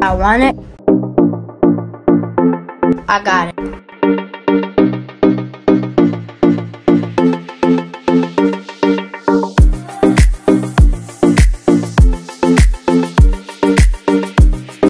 I want it. I got it.